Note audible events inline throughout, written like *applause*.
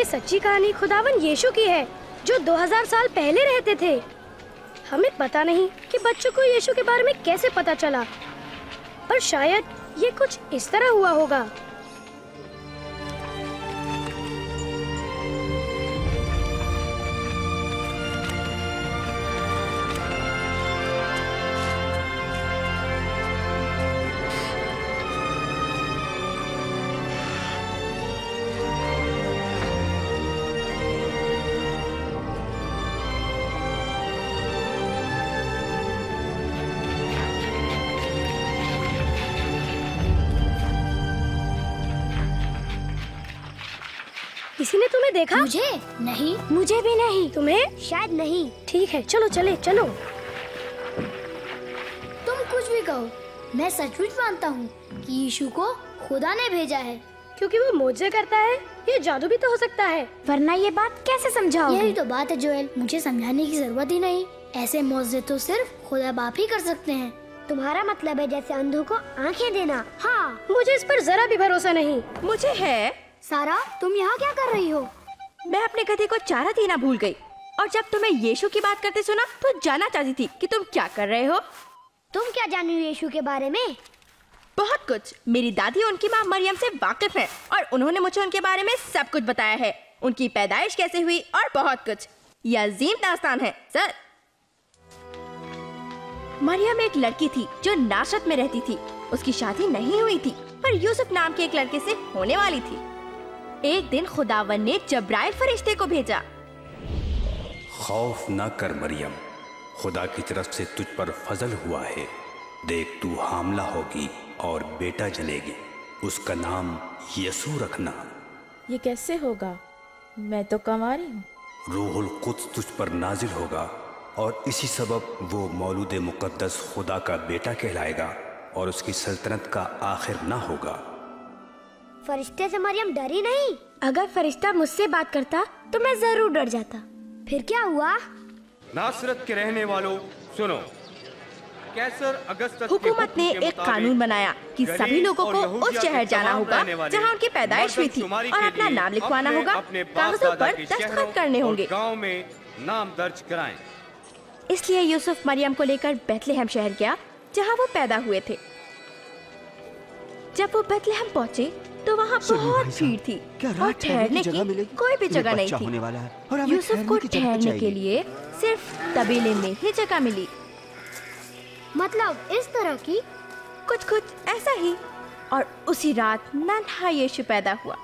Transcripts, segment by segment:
ये सच्ची कहानी खुदावन यीशु की है, जो 2000 साल पहले रहते थे। हमें पता नहीं कि बच्चों को यीशु के बारे में कैसे पता चला, पर शायद ये कुछ इस तरह हुआ होगा। देखा? मुझे? नहीं। मुझे भी नहीं। तुम्हें? शायद नहीं। ठीक है चलो चले चलो। तुम कुछ भी कहो। मैं सचमुच मानता हूँ कि यीशु को खुदा ने भेजा है। क्योंकि वो मोजे करता है ये जादू भी तो हो सकता है। वरना ये बात कैसे समझाओ यही तो बात है जोएल। मुझे समझाने की ज़रूरत ही नहीं। ऐसे मौजे तो सिर्फ़ खुदा बाप ही कर सकते हैं। तुम्हारा मतलब है जैसे अंधों को आँखें देना। हाँ। मुझे इस पर जरा भी भरोसा नहीं। मुझे है। सारा तुम यहाँ क्या कर रही हो? मैं अपने गधे को चारा देना भूल गई। और जब तुम्हें यीशु की बात करते सुना तो जानना चाहती थी कि तुम क्या कर रहे हो। तुम क्या जानी हो यीशु के बारे में? बहुत कुछ। मेरी दादी उनकी माँ मरियम से वाकिफ है और उन्होंने मुझे उनके बारे में सब कुछ बताया है। उनकी पैदाइश कैसे हुई और बहुत कुछ। यह अजीम दास्तान है सर। मरियम एक लड़की थी जो नाशत में रहती थी। उसकी शादी नहीं हुई थी पर यूसुफ नाम के एक लड़के से होने वाली थी। एक दिन खुदावन ने जब्राइल फरिश्ते को भेजा। खौफ न कर मरियम। खुदा की तरफ़ से तुझ पर फजल हुआ है। देख तू हामला होगी और बेटा जनेगी उसका नाम यसू रखना। ये कैसे होगा? मैं तो कंवारी हूँ। रूहुल कुछ तुझ पर नाजिल होगा और इसी सबब वो मौलूद मुकद्दस खुदा का बेटा कहलाएगा और उसकी सल्तनत का आखिर ना होगा। फरिश्ते से मरियम डरी नहीं? अगर फरिश्ता मुझसे बात करता तो मैं ज़रूर डर जाता। फिर क्या हुआ? नासरत के रहने वालों सुनो। कैसर अगस्त हुकूमत ने एक कानून बनाया कि सभी लोगों को उस शहर जाना होगा जहाँ उनकी पैदाइश हुई थी और अपना नाम लिखवाना होगा कागजों पर दस्तखत करने होंगे। गाँव में नाम दर्ज कराएँ। इसलिए यूसुफ मरियम को लेकर बेथलेहम शहर गया जहाँ वो पैदा हुए थे। जब वो बेथलेहम पहुँचे तो वहाँ बहुत भीड़ थी और ठहरने की कोई भी जगह नहीं थी। यूसुफ को ठहरने के लिए सिर्फ़ तबेले में ही जगह मिली। मतलब इस तरह की कुछ कुछ ऐसा ही और उसी रात नन्हा यीशु पैदा हुआ।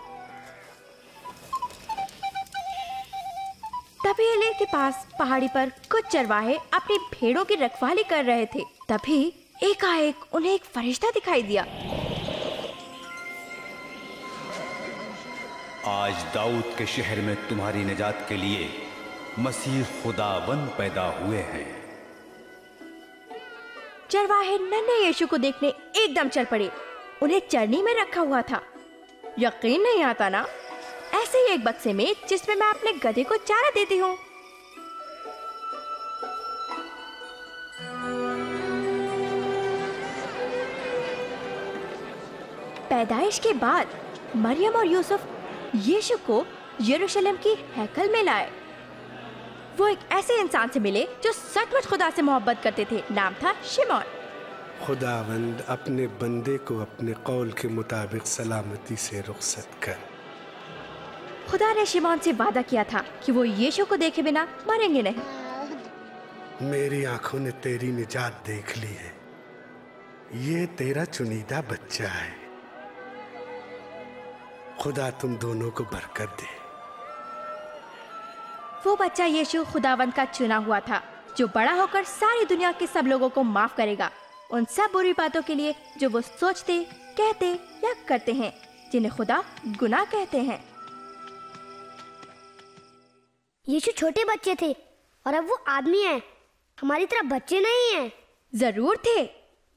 तबेले के पास पहाड़ी पर कुछ चरवाहे अपनी भेड़ों की रखवाली कर रहे थे। तभी एकाएक उन्हें एक फरिश्ता दिखाई दिया। आज दाऊद के शहर में तुम्हारी निजात के लिए मसीह खुदावन पैदा हुए हैं। चरवाहे नन्हे यीशु को देखने एकदम चल पड़े। उन्हें चरनी में रखा हुआ था। यकीन नहीं आता ना? ऐसे ही एक बक्से में जिसमें मैं अपने गधे को चारा देती हूँ। पैदाइश के बाद मरियम और यूसुफ यीशु को यरूशलेम की हैकल में लाए। वो एक ऐसे इंसान से मिले जो सचमुच खुदा से मोहब्बत करते थे। नाम था शिमोन। खुदावंद अपने बंदे को अपने कौल के मुताबिक सलामती से रुखसत कर। खुदा ने शिमोन से वादा किया था कि वो यीशु को देखे बिना मरेंगे नहीं। मेरी आँखों ने तेरी निजात देख ली है। ये तेरा चुनीदा बच्चा है। खुदा तुम दोनों को बरकत दे। वो बच्चा यीशु खुदावंद का चुना हुआ था जो बड़ा होकर सारी दुनिया के सब लोगों को माफ़ करेगा। उन सब बुरी बातों के लिए जो वो सोचते कहते या करते हैं जिन्हें खुदा गुनाह कहते हैं। यीशु छोटे बच्चे थे और अब वो आदमी है। हमारी तरह बच्चे नहीं हैं। ज़रूर थे।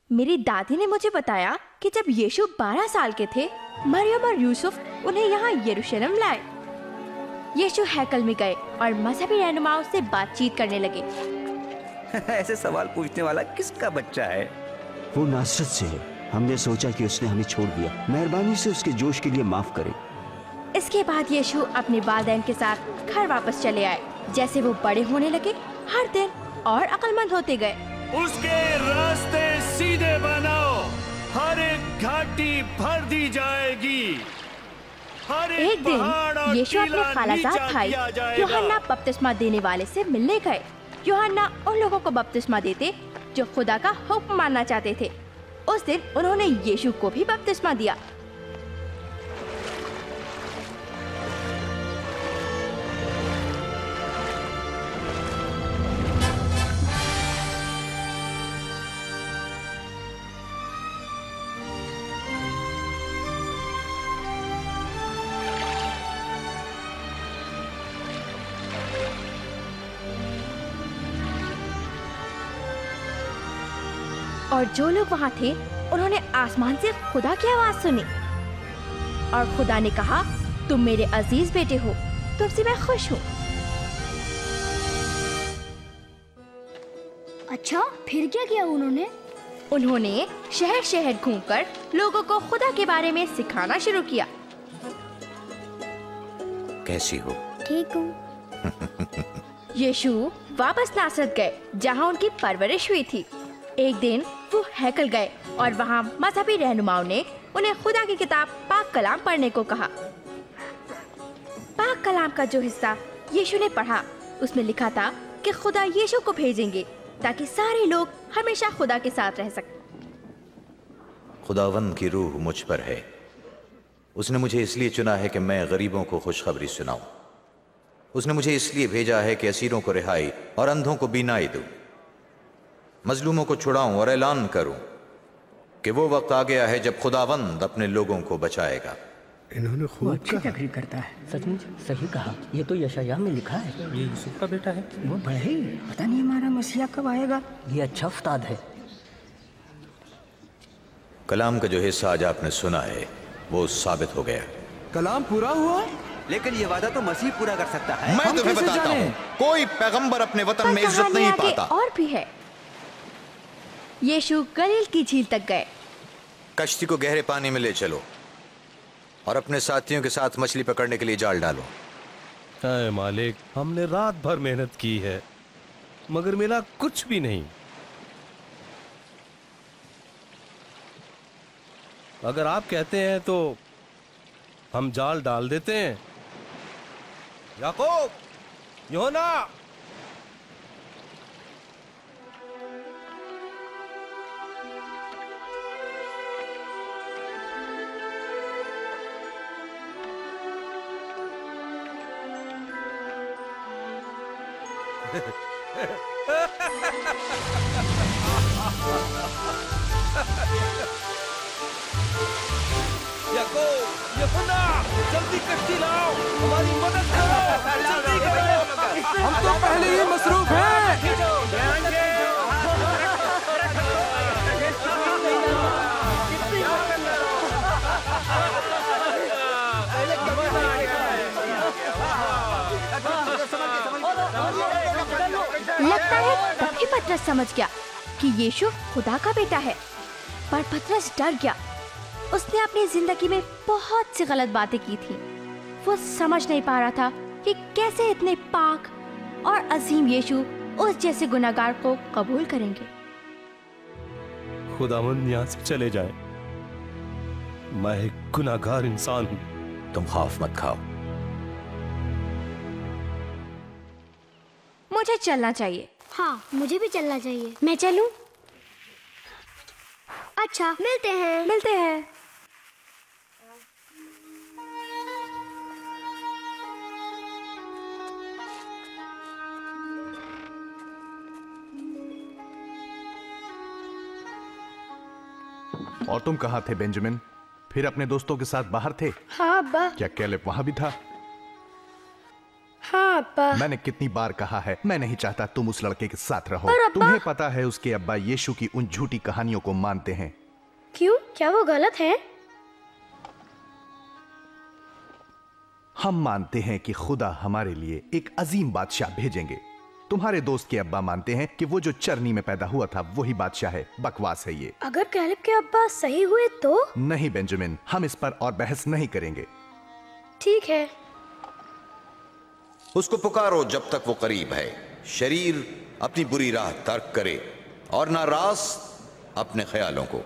मेरी दादी ने मुझे बताया कि जब यीशु 12 साल के थे मरियम और यूसुफ उन्हें यहाँ यरूशलेम लाए। यीशु हैकल में गए और मजहबी रहनुमाओं से बातचीत करने लगे। *laughs* ऐसे सवाल पूछने वाला किसका बच्चा है? वो नासरत से है। हमने सोचा कि उसने हमें छोड़ दिया। मेहरबानी से उसके जोश के लिए माफ़ करें। इसके बाद यीशु अपने वालदेन के साथ घर वापस चले आए। जैसे वो बड़े होने लगे हर दिन और अक्लमंद होते गए। उसके रास्ते सीधे बनाओ हर एक घाटी भर दी जाएगी। हर एक एक दिन यीशु अपने खालाजाद भाई योहन्ना बपतिस्मा देने वाले से मिलने गए। योहन्ना उन लोगों को बपतिस्मा देते जो खुदा का हुक्म मानना चाहते थे। उस दिन उन्होंने यीशु को भी बपतिस्मा दिया। और जो लोग वहाँ थे उन्होंने आसमान से खुदा की आवाज़ सुनी। और खुदा ने कहा तुम मेरे अज़ीज़ बेटे हो तुमसे मैं खुश हूँ। अच्छा फिर क्या किया उन्होंने? उन्होंने शहर शहर घूमकर लोगों को खुदा के बारे में सिखाना शुरू किया। कैसी हो? ठीक हूँ। यीशु वापस नासरत गए जहाँ उनकी परवरिश हुई थी। एक दिन वो हैकल गए और वहाँ मजहबी रहनुमाओं ने उन्हें खुदा की किताब पाक कलाम पढ़ने को कहा। पाक कलाम का जो हिस्सा यीशु ने पढ़ा, उसमें लिखा था कि खुदा यीशु को भेजेंगे ताकि सारे लोग हमेशा खुदा के साथ रह सकें। खुदावन की रूह मुझ पर है। उसने मुझे इसलिए चुना है कि मैं गरीबों को खुशखबरी सुनाऊं। उसने मुझे इसलिए भेजा है कि असीरों को रिहाई और अंधों को बीनाई दूँ। मजलूमों को छुड़ाऊं और ऐलान करूँ कि वो वक्त आ गया है जब खुदावंद अपने लोगों को बचाएगा। इन्होंने खूब अच्छी तकरीर करता है सचमुच? सही कहा। ये तो यशाया में लिखा है। ये यूसुफ का बेटा है। वो बढ़े पता नहीं हमारा मसीहा कब आएगा। ये अच्छा उस्ताद है। कलाम का जो हिस्सा आज आपने सुना है वो साबित हो गया। कलाम पूरा हुआ? लेकिन ये वादा तो मसीह पूरा कर सकता है। मैं तुम्हें बताता हूँ कोई पैगंबर अपने वतन में इज़्ज़त नहीं पाता। और भी है। यीशु गलील की झील तक गए। कश्ती को गहरे पानी में ले चलो और अपने साथियों के साथ मछली पकड़ने के लिए जाल डालो। अय मालिक हमने रात भर मेहनत की है मगर मिला कुछ भी नहीं। अगर आप कहते हैं तो हम जाल डाल देते हैं। याकूब योना! हम तो पहले ही मसरूफ हैं। लगता है तभी पत्रस समझ गया कि यीशु खुदा का बेटा है। पर पतरस डर गया। उसने अपनी ज़िंदगी में बहुत सी गलत बातें की थी। वो समझ नहीं पा रहा था कि कैसे इतने पाक और अजीम यीशु उस जैसे गुनाहगार को कबूल करेंगे। खुदावंद यहाँ से चले जाएँ। मैं एक गुनाहगार इंसान हूँ। तुम खौफ मत खाओ। मुझे चलना चाहिए। हाँ मुझे भी चलना चाहिए। मैं चलूँ? अच्छा मिलते हैं। मिलते हैं। और तुम कहाँ थे बेंजामिन? फिर अपने दोस्तों के साथ बाहर थे? हाँ अब्बा क्या कैलेब वहाँ भी था? हाँ अब्बा मैंने कितनी बार कहा है मैं नहीं चाहता तुम उस लड़के के साथ रहो। पर अब्बा- तुम्हें पता है उसके अब्बा यीशु की उन झूठी कहानियों को मानते हैं। क्यों? क्या वो गलत है? हम मानते हैं कि खुदा हमारे लिए एक अजीम बादशाह भेजेंगे। तुम्हारे दोस्त के अब्बा मानते हैं कि वो जो चरनी में पैदा हुआ था वही बादशाह है। बकवास है ये। अगर कैलिब के अब्बा सही हुए तो? नहीं बेंजामिन हम इस पर और बहस नहीं करेंगे। ठीक है। उसको पुकारो जब तक वो करीब है। शरीर अपनी बुरी राह तर्क करे और ना रास अपने ख्यालों को।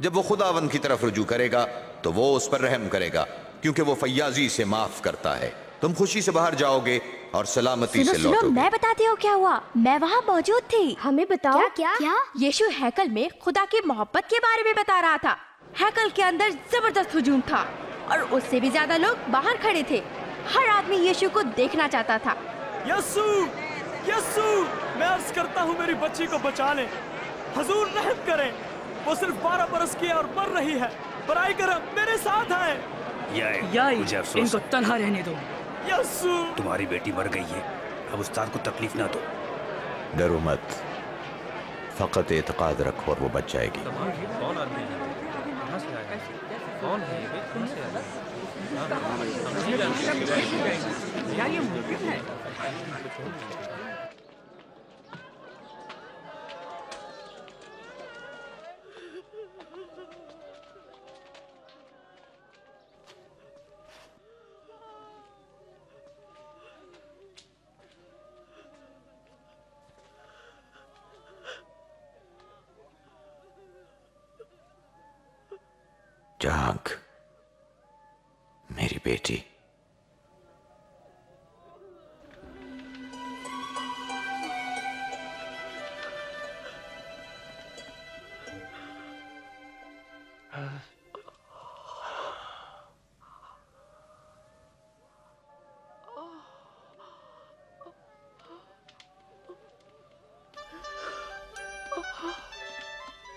जब वो खुदावन की तरफ़ रुजू करेगा तो वो उस पर रहम करेगा क्योंकि वो फैयाजी से माफ़ करता है। तुम खुशी से बाहर जाओगे और सलामती सुनो से सुनो लौटोगे। मैं बताती हूँ क्या हुआ। मैं वहाँ मौजूद थी। हमें बताओ क्या क्या? क्या? यीशु हैकल में खुदा की मोहब्बत के बारे में बता रहा था। हैकल के अंदर ज़बरदस्त हुजूम था और उससे भी ज़्यादा लोग बाहर खड़े थे। हर आदमी यीशु को देखना चाहता था। यस्सु यस्सु मैं अर्ज़ करता हूँ मेरी बच्ची को बचा ले हजूर रहम करें। वो सिर्फ़ बारह बरस की है और मर रही है। बराई करम मेरे साथ आए। मुझे अफसोस इनको। तनहा रहने दो। तुम्हारी बेटी मर गई है। अब उस्ताद को तकलीफ़ ना दो। डरो मत। फकत एतकाद रखो और वो बच जाएगी। यार ये मुमकिन है। जाग मेरी बेटी।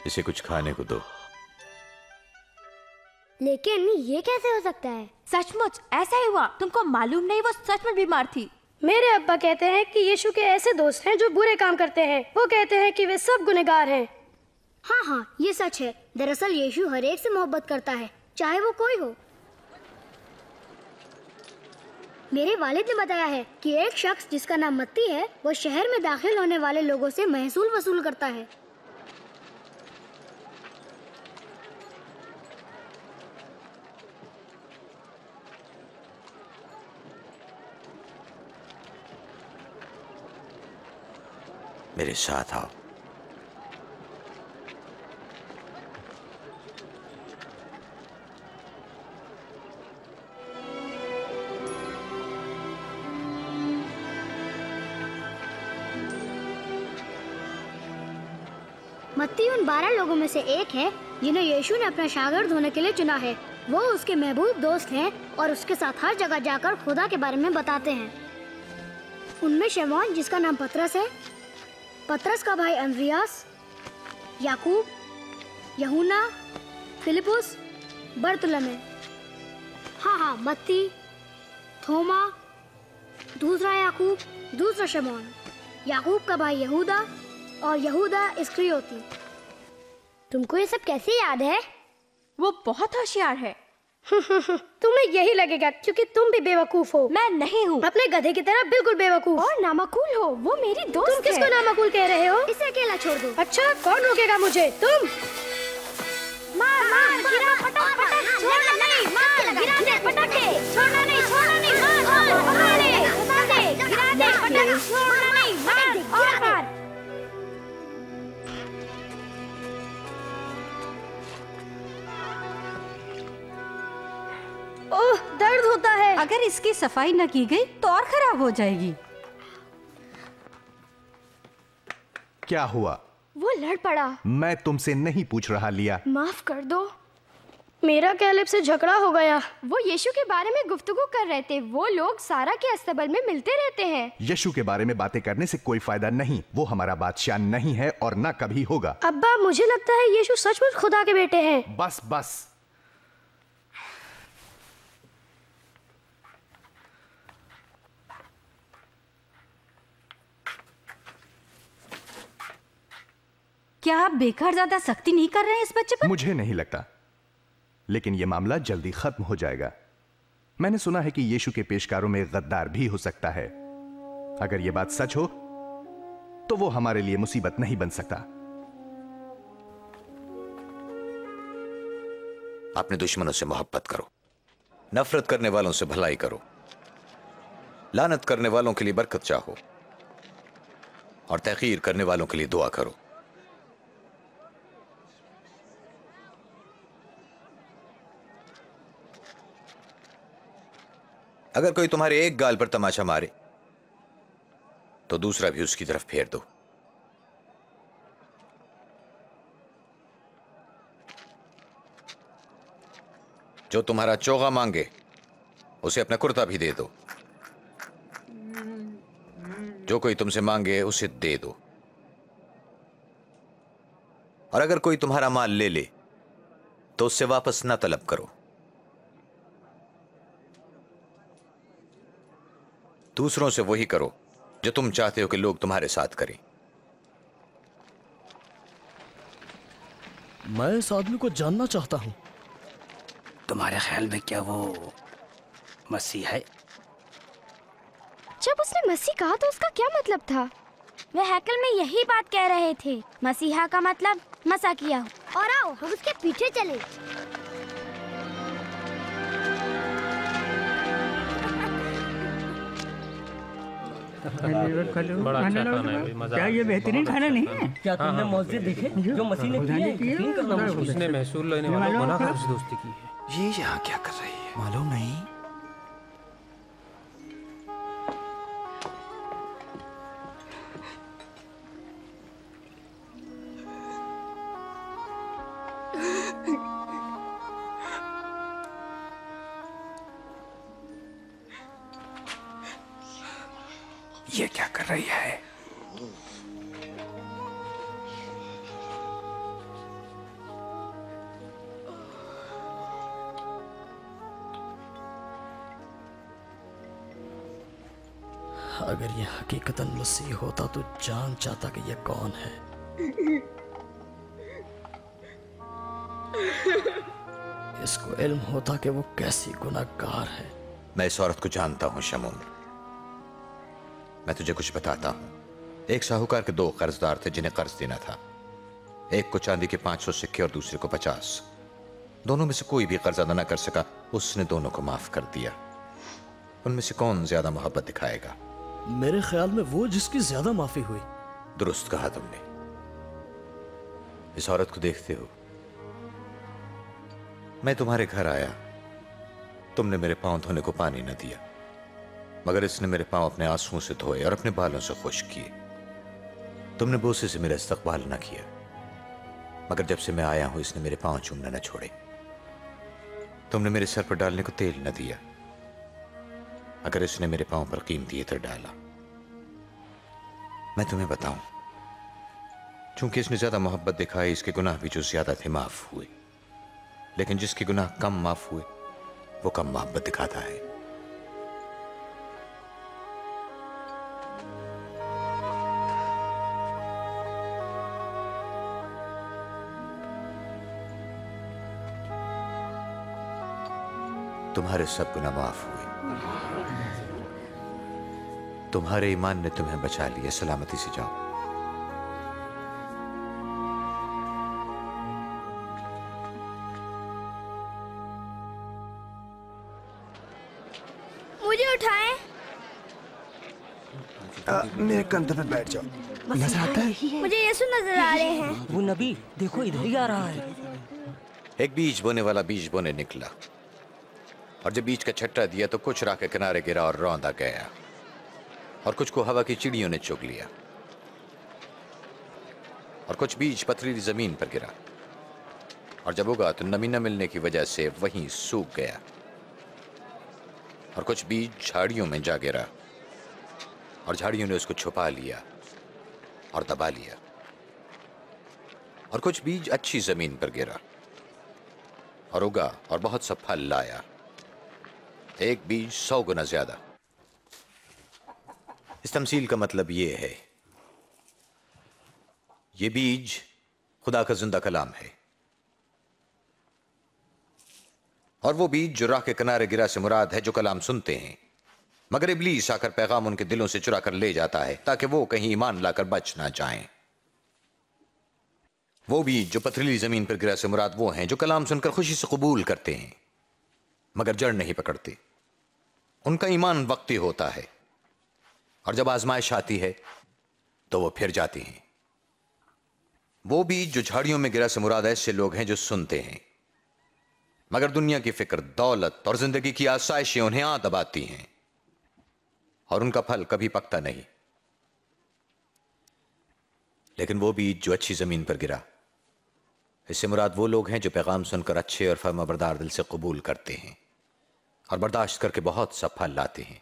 इसे कुछ खाने को दो। लेकिन ये कैसे हो सकता है? सचमुच ऐसा ही हुआ। तुमको मालूम नहीं वो सचमुच बीमार थी। मेरे अब्बा कहते हैं कि यीशु के ऐसे दोस्त हैं जो बुरे काम करते हैं। वो कहते हैं कि वे सब गुनहगार हैं। हाँ हाँ ये सच है। दरअसल यीशु हर एक से मोहब्बत करता है चाहे वो कोई हो। मेरे वालिद ने बताया है कि एक शख्स जिसका नाम मत्ती है वो शहर में दाखिल होने वाले लोगों से महसूल वसूल करता है। मेरे साथ आओ। मत्ती, उन बारह लोगों में से एक है जिन्हें यीशु ने अपना शागिर्द होने के लिए चुना है। वो उसके महबूब दोस्त हैं और उसके साथ हर जगह जाकर खुदा के बारे में बताते हैं। उनमें शमौन, जिसका नाम पतरस है पतरस का भाई अंद्रियास याकूब यहूना फिलिपुस बर्तुलमे। हाँ हाँ मत्ती थोमा दूसरा याकूब दूसरा शमौन। याकूब का भाई यहूदा और यहूदा इस्क्रियोती। तुमको ये सब कैसे याद है? वो बहुत होशियार है। *laughs* तुम्हें यही लगेगा क्योंकि तुम भी बेवकूफ़ हो। मैं नहीं हूँ। अपने गधे की तरह बिल्कुल बेवकूफ़। और नामाकूल हो वो मेरी दोस्त तुम किसको नामाकूल कह रहे हो? इसे अकेला छोड़ दो। अच्छा कौन रोकेगा मुझे? तुम? मार मार गिरा पटक पटक छोड़ना नहीं मार गिरा दे पटाखे छोड़ना नहीं। ओह दर्द होता है। अगर इसकी सफ़ाई न की गई तो और खराब हो जाएगी। क्या हुआ? वो लड़ पड़ा। मैं तुमसे नहीं पूछ रहा लिया। माफ़ कर दो। मेरा कैलिब से झगड़ा हो गया। वो यीशु के बारे में गुफ्तगु कर रहे थे। वो लोग सारा के अस्तबल में मिलते रहते हैं। यशु के बारे में बातें करने से कोई फ़ायदा नहीं। वो हमारा बादशाह नहीं है और ना कभी होगा। अब्बा मुझे लगता है यीशु सचमुच खुदा के बेटे हैं। बस बस। क्या आप बेकार ज़्यादा सख्ती नहीं कर रहे हैं इस बच्चे पर? मुझे नहीं लगता। लेकिन यह मामला जल्दी खत्म हो जाएगा। मैंने सुना है कि यीशु के पेशकारों में गद्दार भी हो सकता है। अगर यह बात सच हो तो वो हमारे लिए मुसीबत नहीं बन सकता। अपने दुश्मनों से मोहब्बत करो। नफरत करने वालों से भलाई करो। लानत करने वालों के लिए बरकत चाहो। और तहकीर करने वालों के लिए दुआ करो। अगर कोई तुम्हारे एक गाल पर तमाशा मारे तो दूसरा भी उसकी तरफ़ फेर दो। जो तुम्हारा चोगा मांगे, उसे अपना कुर्ता भी दे दो। जो कोई तुमसे मांगे, उसे दे दो। और अगर कोई तुम्हारा माल ले ले तो उससे वापस ना तलब करो। दूसरों से वही करो जो तुम चाहते हो कि लोग तुम्हारे साथ करें। मैं इस आदमी को जानना चाहता हूँ। तुम्हारे ख्याल में क्या वो मसीह है? जब उसने मसीह कहा तो उसका क्या मतलब था? वे हैकल में यही बात कह रहे थे मसीहा का मतलब मसा किया। और आओ हम उसके पीछे चले। बड़ा अच्छा खाना है मज़ा क्या ये बेहतरीन खाना नहीं है? क्या तुमने मस्जिद देखे? जो मसीह ने किया है है। उसने महसूल लेने वालों को ना दोस्ती की है। ये यहाँ क्या कर रही है? मालूम नहीं। चाहता कि ये कौन है? इसको इल्म होता कि वो कैसी गुनाहगार है। मैं इस औरत को जानता हूँ शमून। मैं तुझे कुछ बताता हूँ। एक साहूकार के दो कर्जदार थे जिन्हें कर्ज देना था। एक को चांदी के पाँच सौ सिक्के और दूसरे को पचास। दोनों में से कोई भी कर्ज अदा न कर सका उसने दोनों को माफ़ कर दिया। उनमें से कौन ज़्यादा मोहब्बत दिखाएगा? मेरे ख्याल में वो जिसकी ज़्यादा माफ़ी हुई। दुरुस्त कहा तुमने। इस औरत को देखते हो। मैं तुम्हारे घर आया। तुमने मेरे पाँव धोने को पानी न दिया। मगर इसने मेरे पाँव अपने आंसुओं से धोए और अपने बालों से खुश किए। तुमने बोसे से मेरा इस्तकबाल न किया। मगर जब से मैं आया हूँ, इसने मेरे पाँव चूमना न छोड़े। तुमने मेरे सर पर डालने को तेल न दिया। अगर इसने मेरे पाँव पर कीमती इत्र डाला मैं तुम्हें बताऊँ, चूँकि इसने ज़्यादा मोहब्बत दिखाई, इसके गुनाह भी जो ज़्यादा थे माफ़ हुए। लेकिन जिसके गुनाह कम माफ़ हुए, वो कम मोहब्बत दिखाता है। तुम्हारे सब गुनाह माफ़ हुए। तुम्हारे ईमान ने तुम्हें बचा लिया। सलामती से जाओ। मुझे उठाएँ। मेरे कंधे पे बैठ जाओ। नज़र आता है? मुझे यीशु नज़र आ रहे हैं। वो नबी देखो इधर ही आ रहा है। एक बीज बोने वाला बीज बोने निकला। और जब बीज का छट्टा दिया तो कुछ राह के किनारे गिरा और रौंदा गया। और कुछ को हवा की चिड़ियों ने चुग लिया। और कुछ बीज पथरीली ज़मीन पर गिरा। और जब उगा तो नमी न मिलने की वजह से वहीं सूख गया। और कुछ बीज झाड़ियों में जा गिरा। और झाड़ियों ने उसको छुपा लिया और दबा लिया। और कुछ बीज अच्छी ज़मीन पर गिरा। और उगा और बहुत सा फल लाया। एक बीज सौ गुना ज़्यादा। इस तमसील का मतलब ये है, ये बीज खुदा का ज़िंदा कलाम है। और वो बीज जो राह के किनारे गिरा से मुराद है, जो कलाम सुनते हैं। मगर इबलीस आकर पैगाम उनके दिलों से चुरा कर ले जाता है, ताकि वो कहीं ईमान लाकर बच ना जाएँ। वो बीज जो पथरीली ज़मीन पर गिरा से मुराद वो हैं, जो कलाम सुनकर खुशी से कबूल करते हैं, मगर जड़ नहीं पकड़ते। उनका ईमान वक्ती होता है। और जब आजमाइश आती है तो वो फिर जाती हैं। वो बीज जो झाड़ियों में गिरा से मुराद ऐसे लोग हैं जो सुनते हैं। मगर दुनिया की फ़िक्र, दौलत और ज़िंदगी की आसाइशें उन्हें आ दबाती हैं। और उनका फल कभी पकता नहीं। लेकिन वो बीज जो अच्छी ज़मीन पर गिरा, इससे मुराद वो लोग हैं जो पैगाम सुनकर अच्छे और फर्माबरदार दिल से कबूल करते हैं और बर्दाश्त करके बहुत सा फल लाते हैं।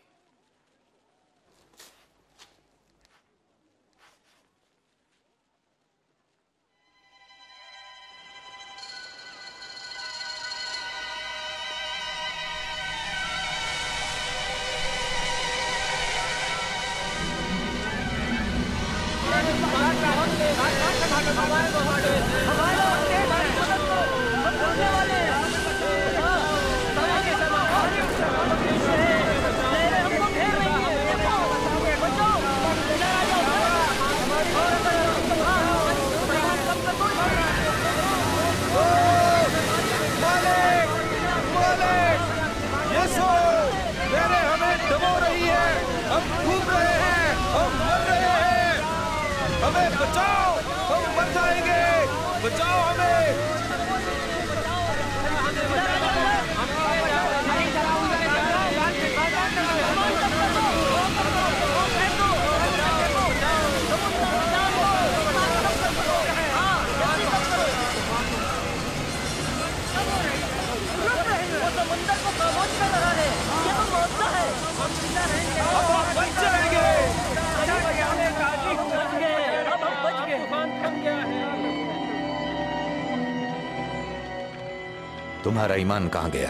तुम्हारा ईमान कहाँ गया?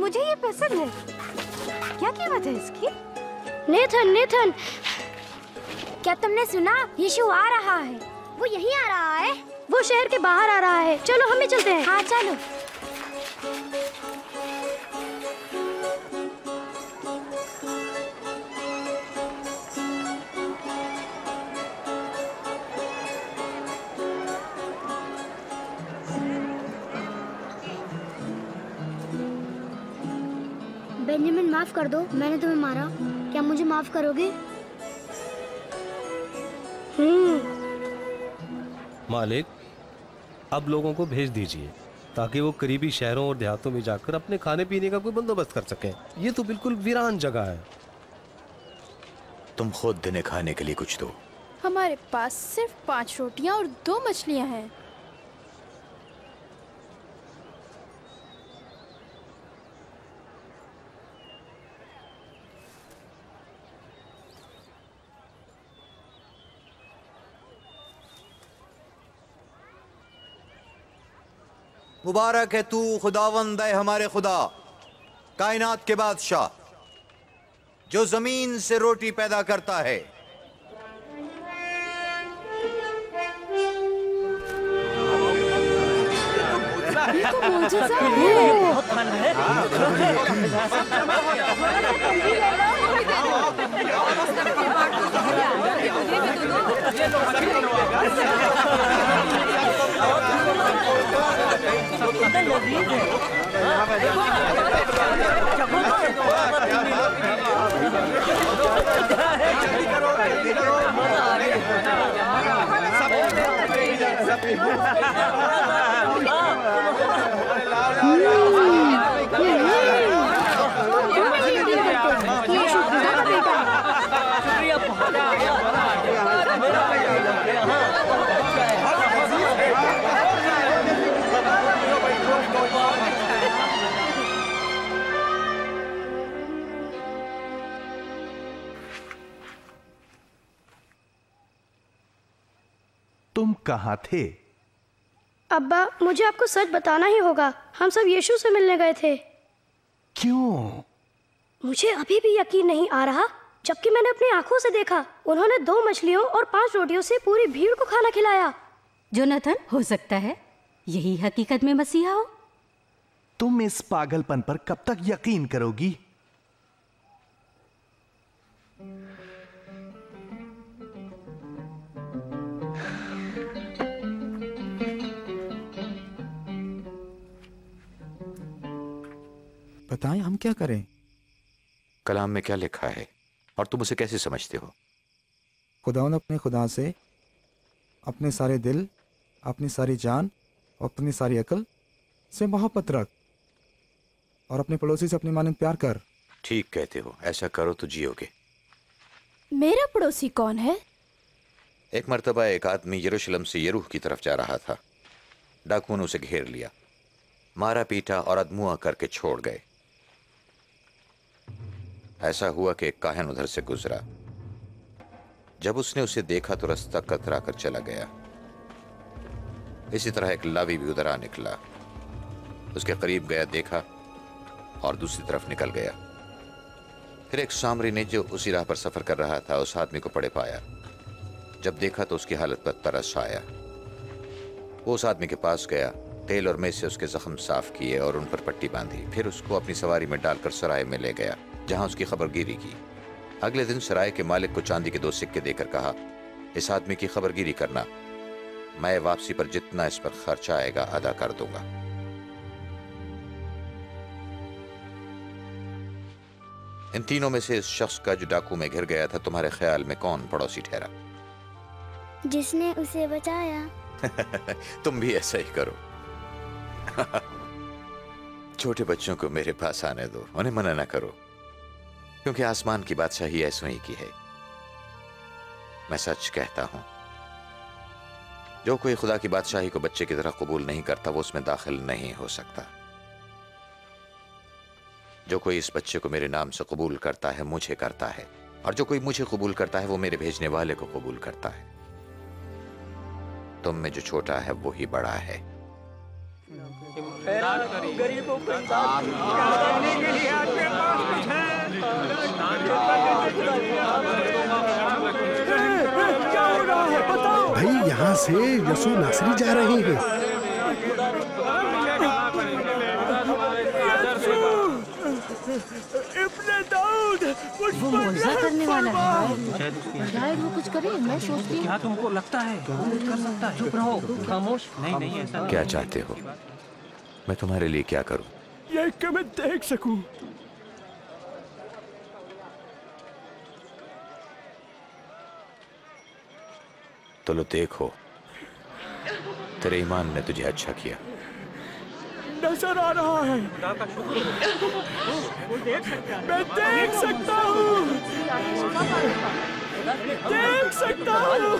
मुझे ये पसंद है। क्या कीमत है इसकी? Nathan Nathan. क्या तुमने सुना? यीशु आ रहा है। वो यहीं आ रहा है वो शहर के बाहर आ रहा है। चलो, हम भी चलते हैं। हाँ चलो। बेंजामिन माफ़ कर दो। मैंने तुम्हें मारा। क्या मुझे माफ़ करोगे? मालिक अब लोगों को भेज दीजिए ताकि वो करीबी शहरों और देहातों में जाकर अपने खाने पीने का कोई बंदोबस्त कर सकें। ये तो बिल्कुल वीरान जगह है। तुम खुद दिने खाने के लिए कुछ दो। हमारे पास सिर्फ़ पाँच रोटियाँ और दो मछलियाँ हैं। मुबारक है तू खुदावंद है हमारे खुदा। कायनात के बादशाह जो ज़मीन से रोटी पैदा करता है। ये तो मोजज़ा कहाँ थे? अब्बा मुझे आपको सच बताना ही होगा। हम सब यीशु से मिलने गए थे। क्यों? मुझे अभी भी यकीन नहीं आ रहा जबकि मैंने अपनी आँखों से देखा। उन्होंने दो मछलियों और पाँच रोटियों से पूरी भीड़ को खाना खिलाया। जोनाथन हो सकता है यही हकीकत में मसीहा हो। तुम इस पागलपन पर कब तक यकीन करोगी? बताएँ हम क्या करें? कलाम में क्या लिखा है? और तुम उसे कैसे समझते हो? खुदावन अपने खुदा से अपने सारे दिल अपनी सारी जान और अपनी सारी अकल से मोहब्बत रख और अपने पड़ोसी से अपनी मानंद प्यार कर। ठीक कहते हो ऐसा करो तो जियोगे। मेरा पड़ोसी कौन है? एक मरतबा एक आदमी यरूशलेम से यरूह की तरफ़ जा रहा था। डाकुओं ने उसे घेर लिया। मारा पीटा और अदमुआ करके छोड़ गए। ऐसा हुआ कि एक काहन उधर से गुजरा। जब उसने उसे देखा तो रास्ता कतरा कर चला गया। इसी तरह एक लावी भी उधर आ निकला। उसके करीब गया, देखा और दूसरी तरफ़ निकल गया। फिर एक सामरी ने जो उसी राह पर सफ़र कर रहा था, उस आदमी को पड़े पाया। जब देखा तो उसकी हालत पर तरस आया। वो उस आदमी के पास गया, तेल और मेज से उसके जख्म साफ़ किए और उन पर पट्टी बांधी। फिर उसको अपनी सवारी में डालकर सराय में ले गया। जहाँ उसकी खबरगिरी की। अगले दिन सराय के मालिक को चांदी के दो सिक्के देकर कहा इस आदमी की खबरगिरी करना। मैं वापसी पर जितना इस पर खर्च आएगा अदा कर दूँगा। इन तीनों में से इस शख्स का जो डाकू में घिर गया था तुम्हारे ख्याल में कौन पड़ोसी ठहरा? जिसने उसे बचाया। *laughs* तुम भी ऐसा ही करो। *laughs* छोटे बच्चों को मेरे पास आने दो। उन्हें मना ना करो। क्योंकि आसमान की बादशाही ऐसों ही की है। मैं सच कहता हूँ, जो कोई खुदा की बादशाही को बच्चे की तरह कबूल नहीं करता, वो उसमें दाखिल नहीं हो सकता। जो कोई इस बच्चे को मेरे नाम से कबूल करता है, मुझे करता है, और जो कोई मुझे कबूल करता है, वो मेरे भेजने वाले को कबूल करता है। तुम में जो छोटा है, वो ही बड़ा है। गरीबों करने के लिए आपके पास कुछ है क्या हो रहा है बताओ भाई यहाँ से यसु नासरी जा रहे हैं। इब्ने दाऊद मुझ वो मुआवजा करने वाला है। शायद वो कुछ करे मैं सोचती हूँ। क्या तुमको लगता है? कुछ कर सकता है? चुप रहो। खामोश? नहीं नहीं ऐसा क्या चाहते हो? मैं तुम्हारे लिए क्या करूँ? ये कि मैं देख सकूँ? तो लो देखो तेरे ईमान ने तुझे अच्छा किया। नज़र आ रहा है। मैं देख सकता हूँ। देख सकता हूँ।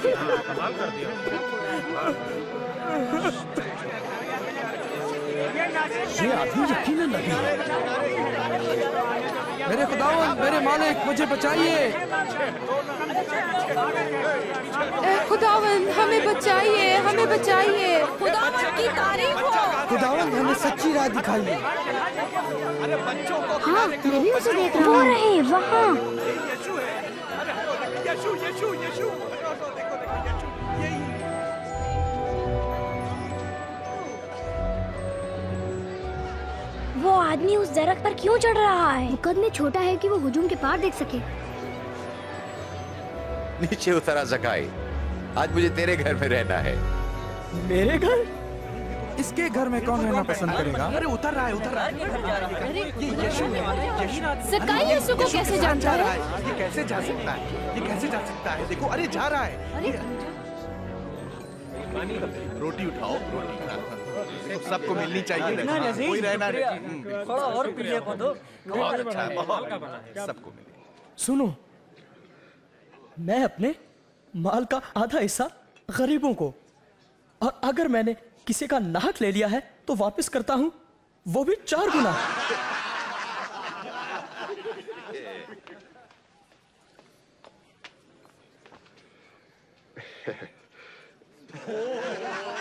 ये आदमी नबी है मेरे खुदावन मेरे मालिक मुझे बचाइए। खुदावन हमें बचाइए हमें बचाइए। खुदावन की तारीफ़ हो। खुदावन हमें सच्ची राह दिखाई हाँ मैं भी उसे देख रहा वो हूँ रहे वहाँ। आदमी उस दरख्त पर क्यों चढ़ रहा है? वो कद में छोटा है कि वो हुजूम के पार देख सके। नीचे उतरा जकाई। आज मुझे तेरे घर में रहना है। मेरे घर? इसके घर में कौन रहना पसंद करेगा? अरे उतर रहा है उतर रहा है। ये यीशु है यीशु। सकाई यीशु को कैसे जानता जा रहा है? ये कैसे जा सकता है? ये कैसे जा सकता है? देखो अरे जा रहा है। रोटी उठाओ रोटी सबको मिलनी चाहिए। कोई रहना थोड़ा और को दो बहुत अच्छा बहुत सबको मिले। सुनो मैं अपने माल का आधा हिस्सा गरीबों को और अगर मैंने किसी का नाहक ले लिया है तो वापस करता हूँ वो भी चार गुना। Oh *laughs*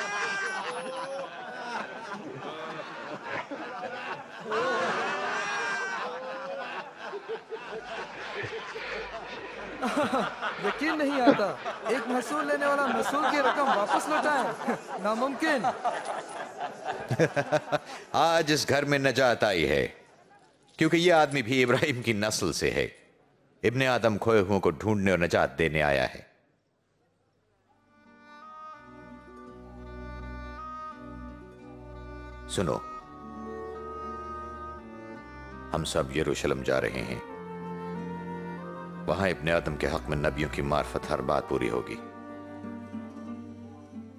*laughs* यकीन नहीं आता। एक महसूल लेने वाला महसूल की रकम वापस लौटाए। *laughs* नामुमकिन। *laughs* आज इस घर में नजात आई है, क्योंकि यह आदमी भी इब्राहिम की नस्ल से है। इब्ने आदम खोए हुओं को ढूँढने और नजात देने आया है। सुनो, हम सब यरूशलेम जा रहे हैं। वहाँ इब्ने आदम के हक में नबियों की मार्फत हर बात पूरी होगी।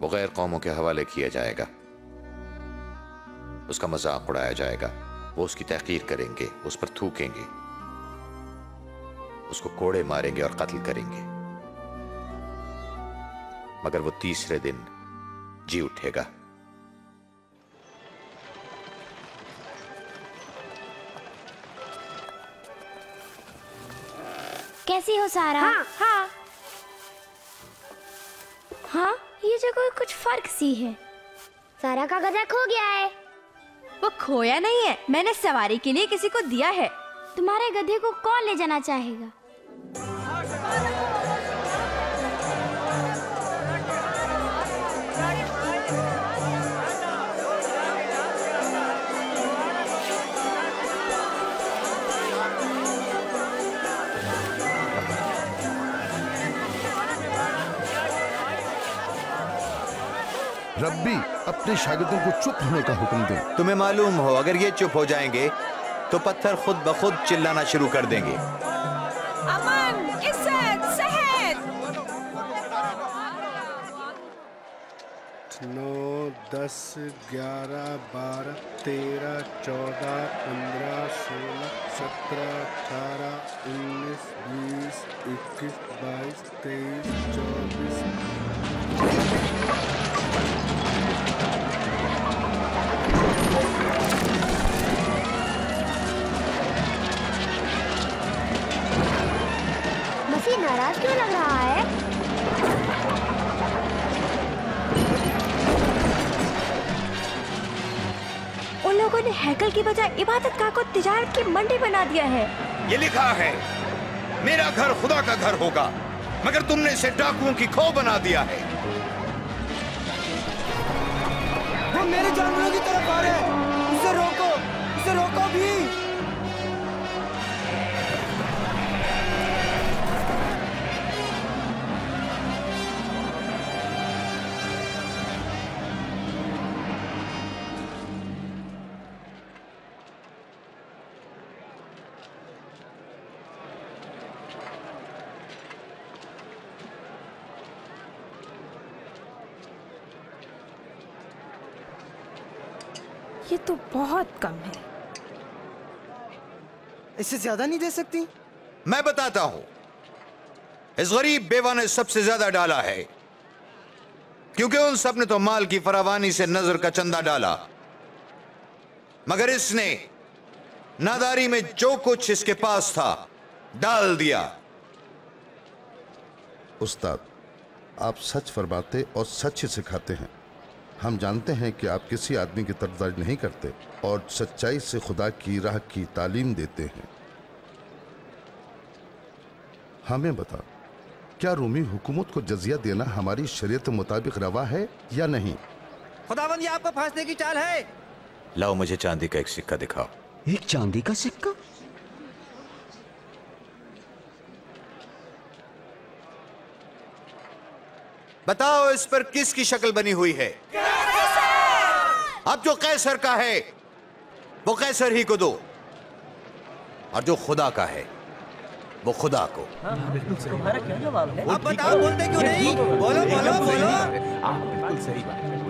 वो गैर कौमों के हवाले किया जाएगा। उसका मज़ाक उड़ाया जाएगा। वो उसकी तहकीर करेंगे, उस पर थूकेंगे। उसको कोड़े मारेंगे और कत्ल करेंगे। मगर वो तीसरे दिन जी उठेगा। कैसी हो सारा? हाँ हाँ। हाँ ये जगह कुछ फ़र्क सी है। सारा का गधा खो गया है। वो खोया नहीं है। मैंने सवारी के लिए किसी को दिया है। तुम्हारे गधे को कौन ले जाना चाहेगा? रब्बी अपने शागिर्दों को चुप होने का हुक्म दे। तुम्हें मालूम हो अगर ये चुप हो जाएँगे तो पत्थर खुद ब खुद चिल्लाना शुरू कर देंगे। अमन इज़्ज़त सेहत। नौ दस ग्यारह बारह तेरह चौदह पंद्रह सोलह सत्रह अठारह उन्नीस बीस इक्कीस बाईस तेईस चौबीस। नाराज़ क्यों लग रहा है? उन लोगों ने हैकल की बजाय इबादत गाह को तिजारत की मंडी बना दिया है। ये लिखा है मेरा घर खुदा का घर होगा मगर तुमने इसे डाकुओं की खो बना दिया है। वो मेरे जानवरों की तरफ़ आ रहे हैं। उसे रोको उसे रोको भी। तो बहुत कम है। इससे ज़्यादा नहीं दे सकती? मैं बताता हूँ। इस गरीब बेवा ने सबसे ज़्यादा डाला है। क्योंकि उन सबने तो माल की फरावानी से नज़र का चंदा डाला। मगर इसने नादारी में जो कुछ इसके पास था डाल दिया। उस्ताद आप सच फरमाते और सच ही सिखाते हैं। हम जानते हैं कि आप किसी आदमी की तरफदारी नहीं करते और सच्चाई से खुदा की राह की तालीम देते हैं। हमें बता क्या रूमी हुकूमत को जजिया देना हमारी शरीयत मुताबिक रवा है या नहीं? खुदावन ये आपको फांसने की चाल है। लाओ मुझे चांदी का एक सिक्का दिखाओ। एक चांदी का सिक्का? बताओ इस पर किसकी शक्ल बनी हुई है? अब जो कैसर का है वो कैसर ही को दो। और जो खुदा का है वो खुदा को। तुम्हारा क्या जवाब है। अब बताओ बोलते क्यों नहीं? बोलो बोलो बोलो। बिल्कुल सही बात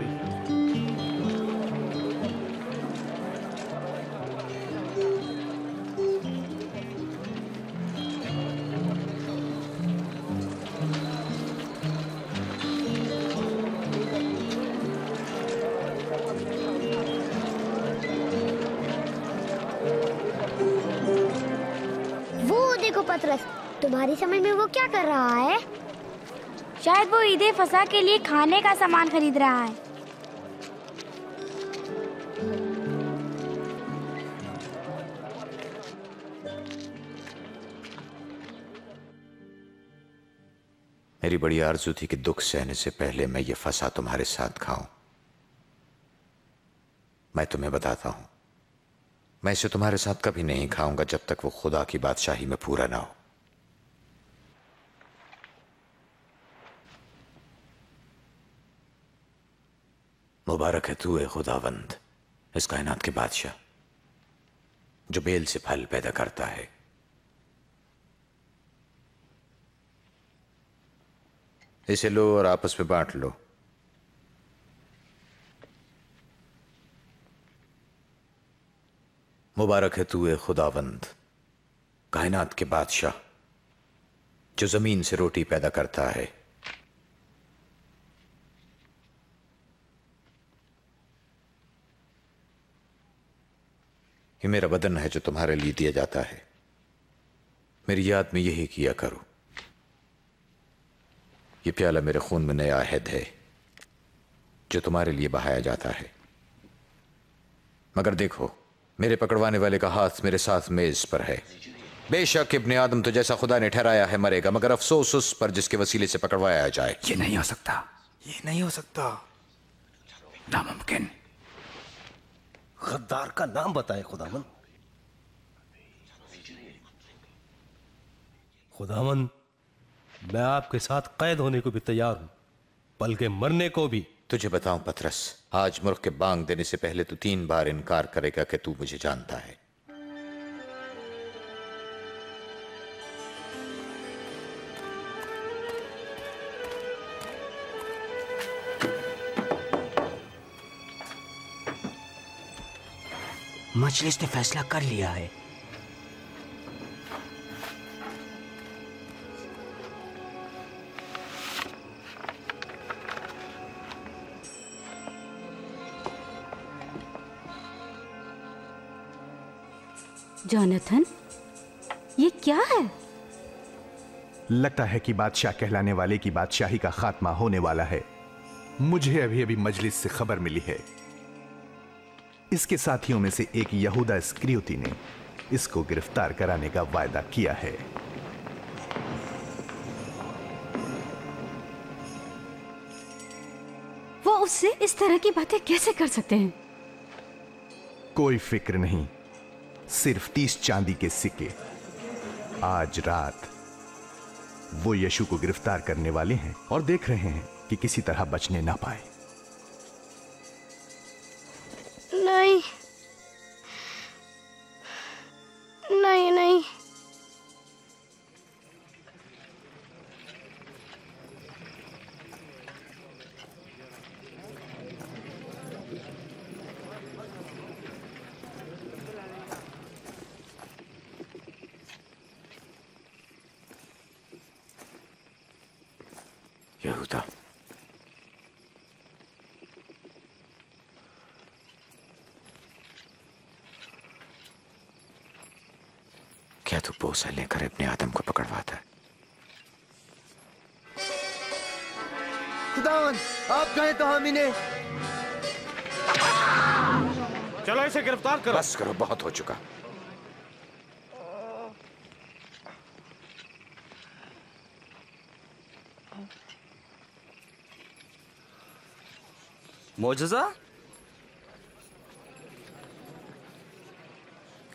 पतरस। तुम्हारी समझ में वो क्या कर रहा है? शायद वो ईदे फसा के लिए खाने का सामान खरीद रहा है। मेरी बड़ी आरज़ू थी कि दुख सहने से पहले मैं ये फंसा तुम्हारे साथ खाऊं। मैं तुम्हें बताता हूँ। मैं इसे तुम्हारे साथ कभी नहीं खाऊँगा जब तक वो खुदा की बादशाही में पूरा ना हो। मुबारक है तू है खुदावंद, इस कायनात के बादशाह, जो बेल से फल पैदा करता है। इसे लो और आपस में बांट लो। मुबारक है तू ए खुदावंद, कायनात के बादशाह, जो ज़मीन से रोटी पैदा करता है। ये मेरा बदन है जो तुम्हारे लिए दिया जाता है। मेरी याद में यही किया करो। ये प्याला मेरे खून में नया अहद है, जो तुम्हारे लिए बहाया जाता है। मगर देखो मेरे पकड़वाने वाले का हाथ मेरे साथ मेज पर है। बेशक इब्ने आदम तो जैसा खुदा ने ठहराया है मरेगा मगर अफसोस उस पर जिसके वसीले से पकड़वाया जाए। ये नहीं हो सकता। ये नहीं हो सकता। नामुमकिन। गद्दार का नाम बताए खुदावन खुदावन मैं आपके साथ कैद होने को भी तैयार हूँ बल्कि मरने को भी। तुझे बताऊँ पथरस आज मुर्ख के बांग देने से पहले तू तीन बार इनकार करेगा कि तू मुझे जानता है। मजलिस ने फैसला कर लिया है। जोनाथन ये क्या है? लगता है कि बादशाह कहलाने वाले की बादशाही का खात्मा होने वाला है। मुझे अभी अभी मजलिस से खबर मिली है। इसके साथियों में से एक यहूदा स्क्रियोती ने इसको गिरफ़्तार कराने का वायदा किया है। वो उससे इस तरह की बातें कैसे कर सकते हैं? कोई फ़िक्र नहीं। सिर्फ़ तीस चांदी के सिक्के। आज रात वो यशु को गिरफ़्तार करने वाले हैं और देख रहे हैं कि किसी तरह बचने ना पाए। क्या तू बोसा लेकर अपने आदम को पकड़वाता है? खुदावन आप कहें तो हम इन्हें चलो इसे गिरफ़्तार करो। बस करो बहुत हो चुका। मोजजा?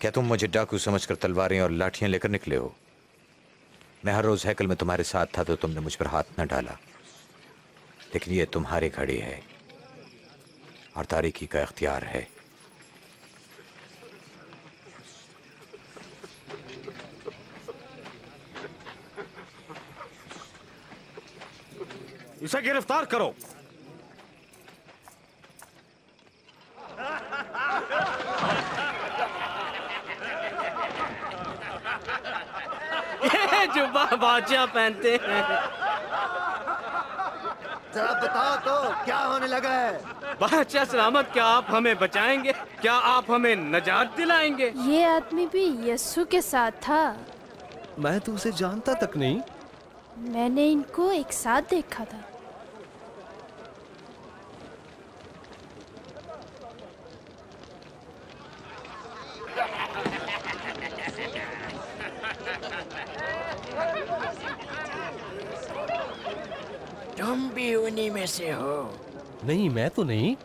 क्या तुम मुझे डाकू समझकर तलवारें और लाठियाँ लेकर निकले हो? मैं हर रोज हैकल में तुम्हारे साथ था तो तुमने मुझ पर हाथ न डाला। लेकिन यह तुम्हारी घड़ी है और तारीखी का इख्तियार है। इसे गिरफ़्तार करो। जुब्बा पहनते हैं। जरा बताओ तो क्या होने लगा है? बादशाह सलामत क्या आप हमें बचाएँगे? क्या आप हमें नजात दिलाएँगे? ये आदमी भी यस्सु के साथ था। मैं तो उसे जानता तक नहीं। मैंने इनको एक साथ देखा था तुम भी उन्हीं में से हो नहीं मैं तो नहीं।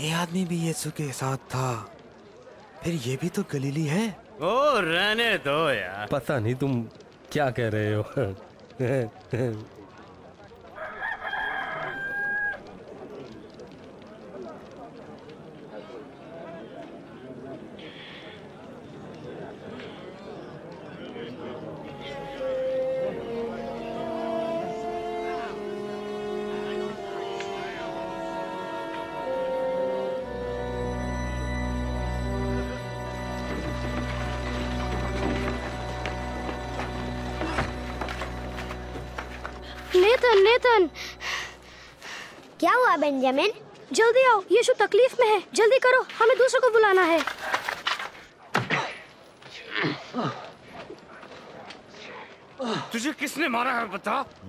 ये आदमी भी यीशु के साथ था। फिर ये भी तो गलीली है। ओ रहने दो यार। पता नहीं तुम क्या कह रहे हो। *laughs*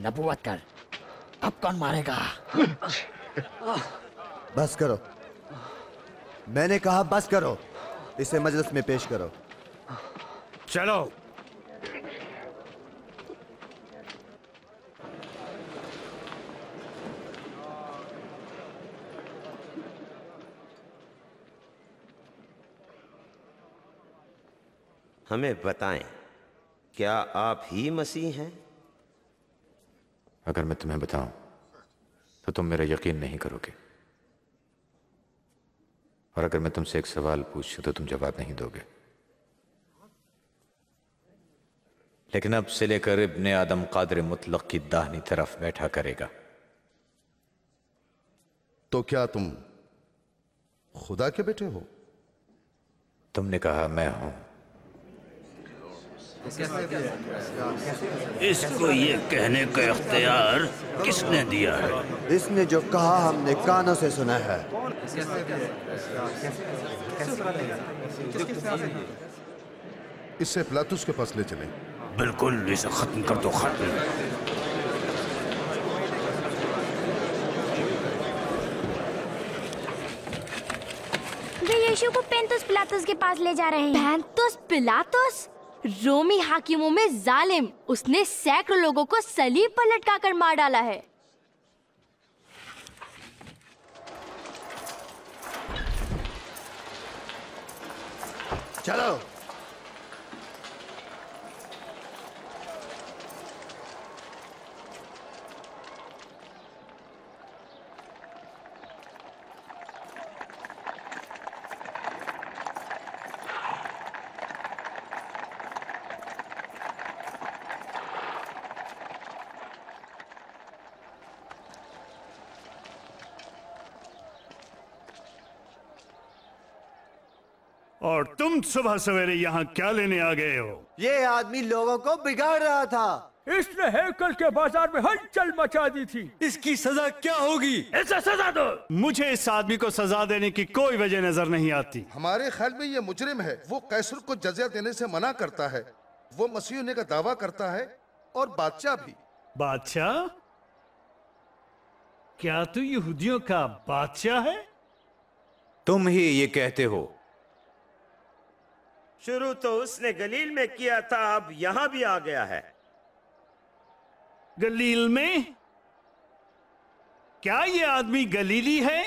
नबूवत कर। अब कौन मारेगा? बस करो। मैंने कहा बस करो। इसे मजलिस में पेश करो। चलो। हमें बताएँ क्या आप ही मसीह हैं? अगर मैं तुम्हें बताऊँ तो तुम मेरा यकीन नहीं करोगे। और अगर मैं तुमसे एक सवाल पूछूँ तो तुम जवाब नहीं दोगे। लेकिन अब से लेकर इब्ने आदम कादर मुतलक की दाहनी तरफ़ बैठा करेगा। तो क्या तुम खुदा के बेटे हो? तुमने कहा मैं हूँ। इसको ये कहने का इख्तियार किसने दिया है? इसने जो कहा हमने कानों से सुना है। इससे पिलातुस के पास ले चले। बिल्कुल इसे खत्म कर दो खत्म। यीशु को पेंतुस पिलातुस के पास ले जा रहे हैं। पैंतुस पिलातुस? रोमी हाकिमों में जालिम, उसने सैकड़ों लोगों को सलीब पर लटका कर मार डाला है। चलो और तुम सुबह सवेरे यहाँ क्या लेने आ गए हो? ये आदमी लोगों को बिगाड़ रहा था। इसने हैकल के बाज़ार में हलचल मचा दी थी। इसकी सजा क्या होगी? ऐसा सजा दो। मुझे इस आदमी को सजा देने की कोई वजह नज़र नहीं आती। हमारे ख्याल में ये मुजरिम है। वो कैसर को जजिया देने से मना करता है। वो मसीह होने का दावा करता है और बादशाह भी। बादशाह? क्या तू यहूदियों का बादशाह है? तुम ही ये कहते हो। शुरू तो उसने गलील में किया था, अब यहाँ भी आ गया है। गलील में? क्या ये आदमी गलीली है?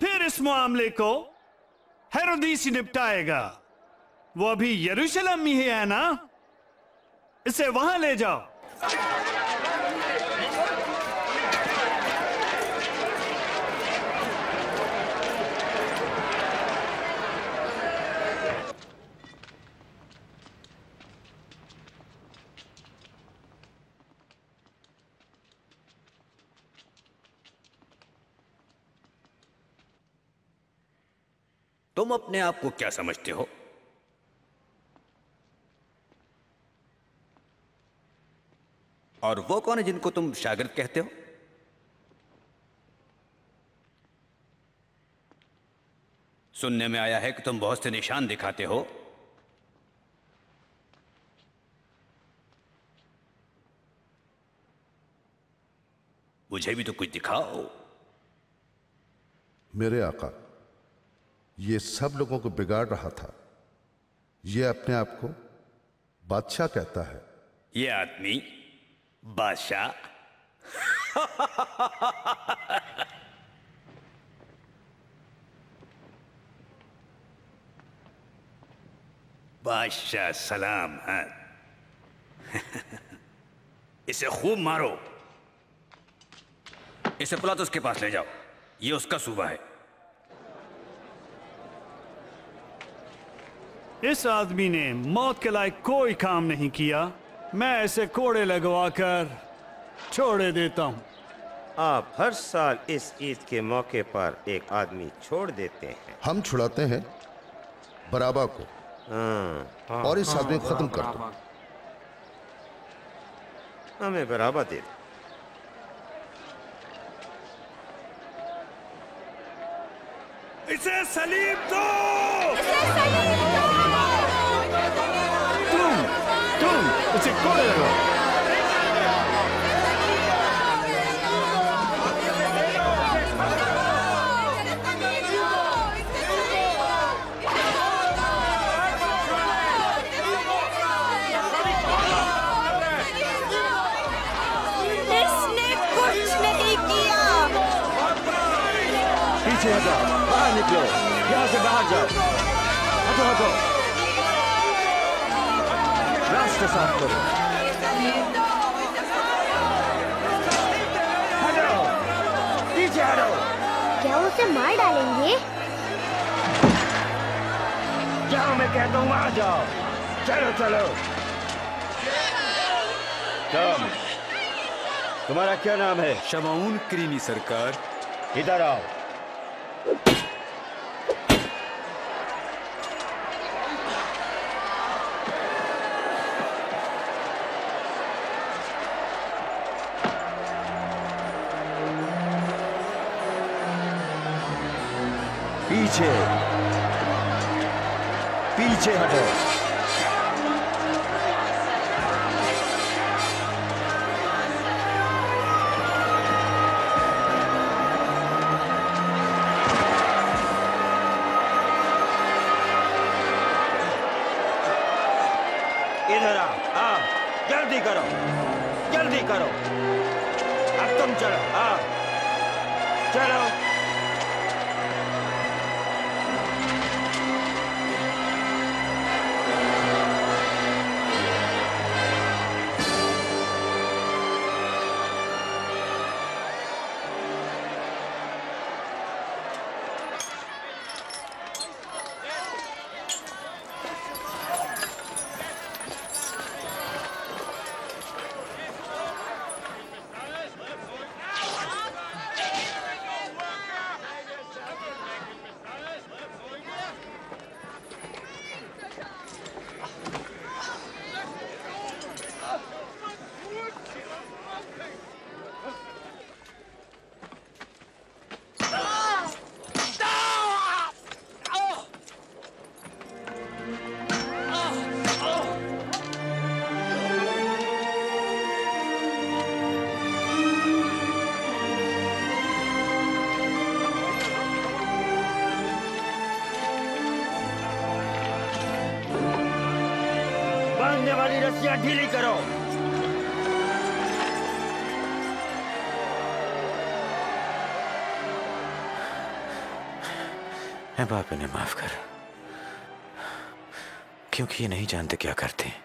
फिर इस मामले को हेरोदीस निपटाएगा। वो अभी यरूशलेम में ही है ना? इसे वहाँ ले जाओ। तुम अपने आप को क्या समझते हो? और वो कौन है जिनको तुम शागिर्द कहते हो? सुनने में आया है कि तुम बहुत से निशान दिखाते हो। मुझे भी तो कुछ दिखाओ। मेरे आका ये सब लोगों को बिगाड़ रहा था। ये अपने आप को बादशाह कहता है। ये आदमी बादशाह। बादशाह सलाम, है। इसे खूब मारो। इसे पुला तो उसके पास ले जाओ। ये उसका सूबा है। इस आदमी ने मौत के लायक कोई काम नहीं किया। मैं ऐसे कोड़े लगवाकर छोड़े देता हूँ। आप हर साल इस ईद के मौके पर एक आदमी छोड़ देते हैं। हम छुड़ाते हैं बराबा को। हाँ, और इस आदमी खत्म कर दो। हमें बराबर दे दो। इसे सलीब दो। तुम किया पीछे हटो बाहर निकलो यहाँ से बाहर जाओ हटो हटो रास्ते साफ़ करो। हटो। पीछे हटो। क्या उसे मार डालेंगे? जाओ मैं कहता हूँ वहाँ जाओ। चलो चलो। तुम तुम्हारा क्या नाम है? शमाउन क्रीमी सरकार। इधर आओ। पीछे हटो। इधर आओ आओ जल्दी करो। जल्दी करो। अब तुम चलो आओ चलो। है बाप इन्हें माफ़ कर। क्योंकि ये नहीं जानते क्या करते हैं।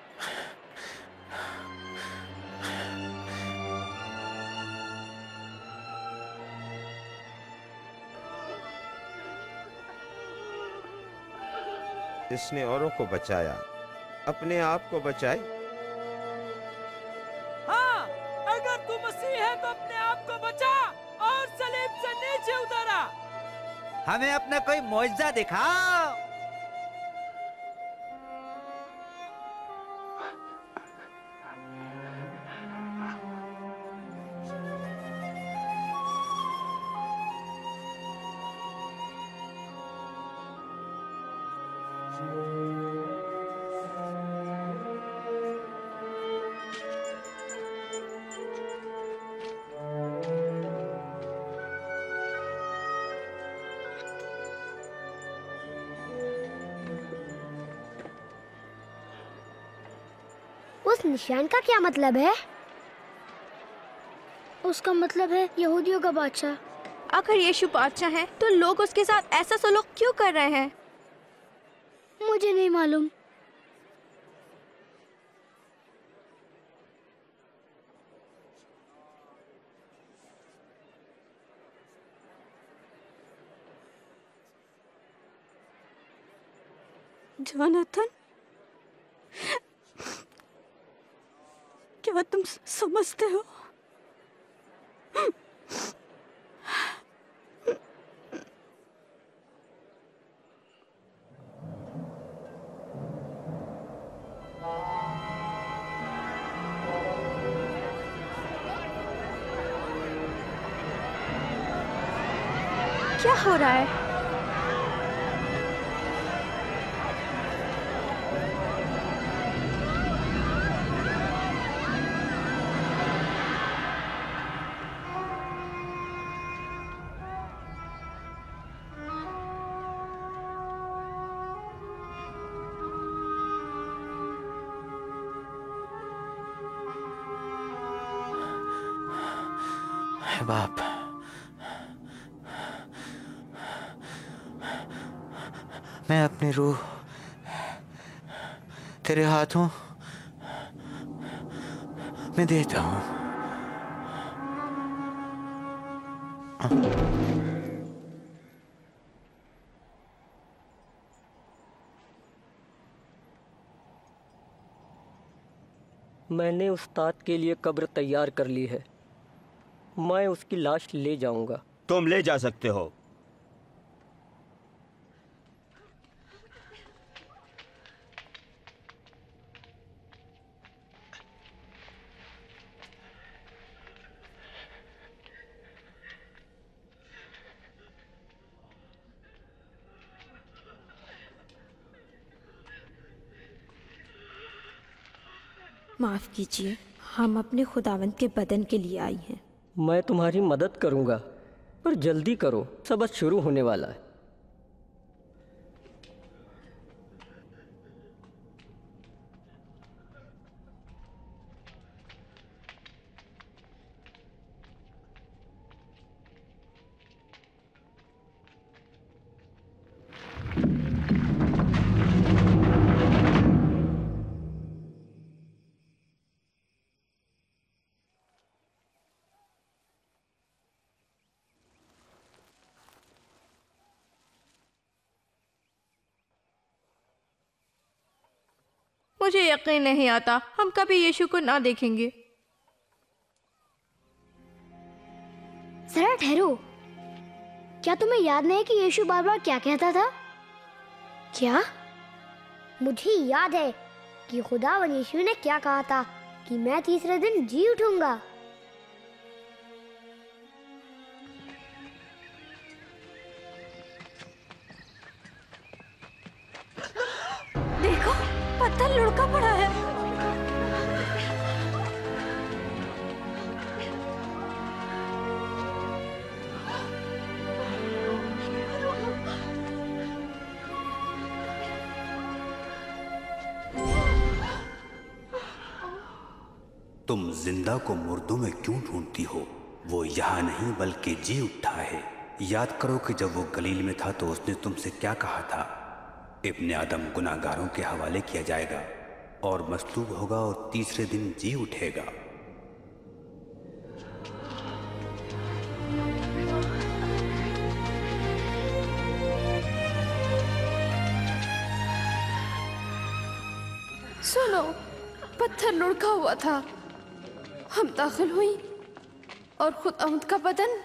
इसने औरों को बचाया। अपने आप को बचाए। मुआवजा दिखाओ। निशान का क्या मतलब है? उसका मतलब है यहूदियों का बादशाह। अगर यीशु बादशाह है तो लोग उसके साथ ऐसा सलूक क्यों कर रहे हैं? मुझे नहीं मालूम। जोनाथन क्या तुम स- समझते हो? रूह तेरे हाथों में देता हूँ। मैंने उस्ताद के लिए कब्र तैयार कर ली है। मैं उसकी लाश ले जाऊँगा। तुम ले जा सकते हो। माफ़ कीजिए, हम अपने खुदावंत के बदन के लिए आई हैं। मैं तुम्हारी मदद करूँगा, पर जल्दी करो सबक शुरू होने वाला है। मुझे यकीन नहीं आता। हम कभी यीशु को ना देखेंगे। जरा ठहरो। क्या तुम्हें याद नहीं कि यीशु बार बार क्या कहता था? क्या? मुझे याद है कि खुदा व यीशु ने क्या कहा था कि मैं तीसरे दिन जी उठूँगा। तुम ज़िंदा को मुर्दों में क्यों ढूंढती हो? वो यहाँ नहीं, बल्कि जी उठा है। याद करो कि जब वो गलील में था तो उसने तुमसे क्या कहा था? इब्ने आदम गुनागारों के हवाले किया जाएगा, और मसलूब होगा, और तीसरे दिन जी उठेगा। सुनो, पत्थर लुढ़का हुआ था। दाखिल हुई और खुद का बदन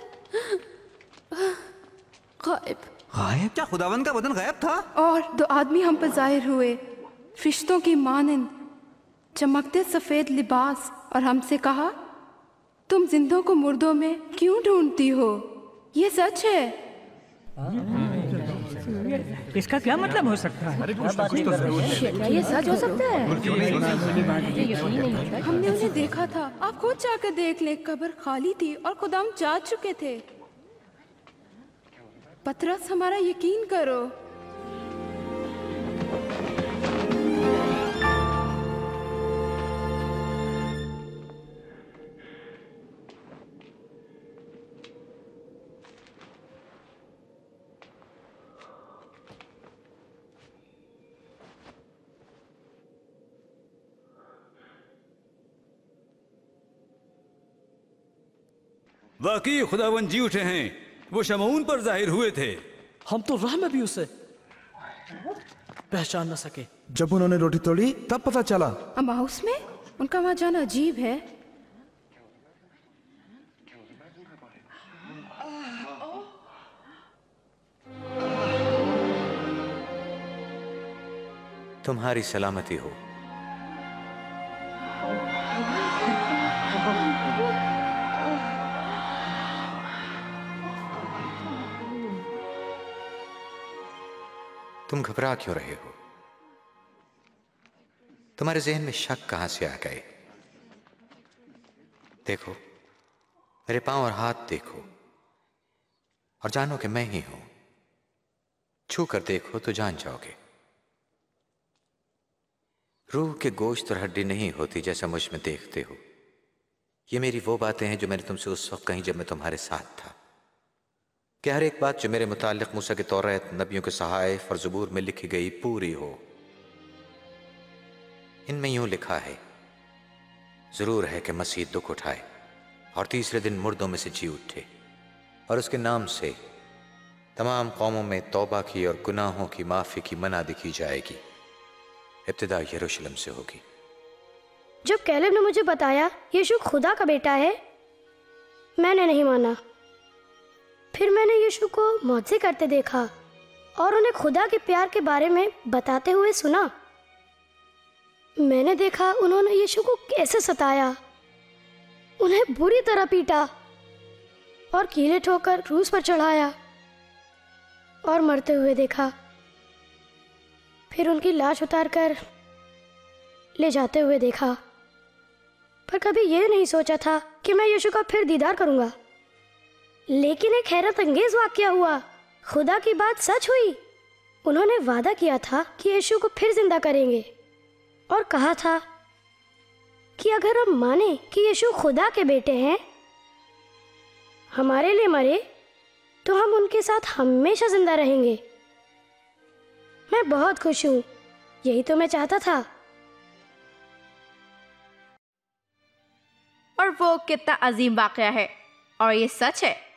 गायब। गायब? क्या खुदावन का बदन गायब था? और दो आदमी हम पर ज़ाहिर हुए। रिश्तों की मानंद चमकते सफ़ेद लिबास और हमसे कहा तुम जिंदों को मुर्दों में क्यों ढूंढती हो? ये सच है। इसका क्या मतलब हो सकता है? ये सच हो सकता है? हमने उन्हें देखा था। आप खुद जाकर देख ले कब्र खाली थी और खुदाम जा चुके थे। पतरस हमारा यकीन करो। वाकई खुदावन जी उठे हैं। वो शमून पर ज़ाहिर हुए थे। हम तो राह में भी उसे पहचान न सके। जब उन्होंने रोटी तोड़ी तब पता चला। अमाउस में? उनका वहाँ जाना अजीब है। तुम्हारी सलामती हो। तुम घबरा क्यों रहे हो? तुम्हारे जहन में शक कहाँ से आ गए? देखो, मेरे पाँव और हाथ देखो और जानो कि मैं ही हूँ। छू कर देखो तो जान जाओगे। रूह के गोश्त और हड्डी नहीं होती जैसा मुझमें देखते हो। ये मेरी वो बातें हैं जो मैंने तुमसे उस वक्त कही जब मैं तुम्हारे साथ था। कि हर एक बात जो मेरे मुतालिक मूसा के तौरात नबियों के सहायफ और जबूर में लिखी गई पूरी हो? इनमें यूँ लिखा है, ज़रूर है कि मसीह दुख उठाए और तीसरे दिन मुर्दों में से जी उठे और उसके नाम से तमाम कौमों में तौबा की और गुनाहों की माफ़ी की मना दिखी जाएगी। इब्तदा यरूशलेम से होगी। जब कैलेब ने मुझे बताया, यीशु खुदा का बेटा है, मैंने नहीं माना। फिर मैंने यीशु को मौजे करते देखा और उन्हें खुदा के प्यार के बारे में बताते हुए सुना। मैंने देखा उन्होंने यीशु को कैसे सताया। उन्हें बुरी तरह पीटा और कीले ठोकर रूस पर चढ़ाया और मरते हुए देखा। फिर उनकी लाश उतारकर ले जाते हुए देखा। पर कभी यह नहीं सोचा था कि मैं यीशु का फिर दीदार करूँगा। लेकिन एक हैरत अंगेज वाक्य हुआ। खुदा की बात सच हुई? उन्होंने वादा किया था कि यीशु को फिर ज़िंदा करेंगे। और कहा था कि अगर हम माने कि यीशु खुदा के बेटे हैं, हमारे लिए मरे तो हम उनके साथ हमेशा ज़िंदा रहेंगे। मैं बहुत खुश हूँ। यही तो मैं चाहता था। और वो कितना अजीम वाकया है। और ये सच है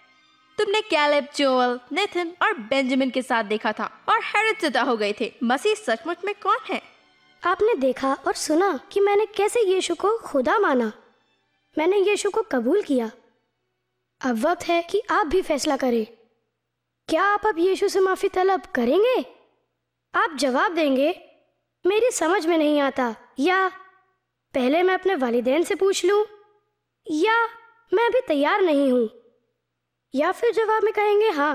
तुमने कैलेब जोल नेथन और बेंजामिन के साथ देखा था और हैरत ज़दा हो गए थे, मसीह सचमुच में कौन है? आपने देखा और सुना कि मैंने कैसे यीशु को खुदा माना? मैंने यीशु को कबूल किया। अब वक्त है कि आप भी फैसला करें। क्या आप अब यीशु से माफ़ी तलब करेंगे? आप जवाब देंगे, मेरी समझ में नहीं आता, या पहले मैं अपने वालिदैन से पूछ लूँ, या मैं अभी तैयार नहीं हूँ। या फिर जवाब में कहेंगे हाँ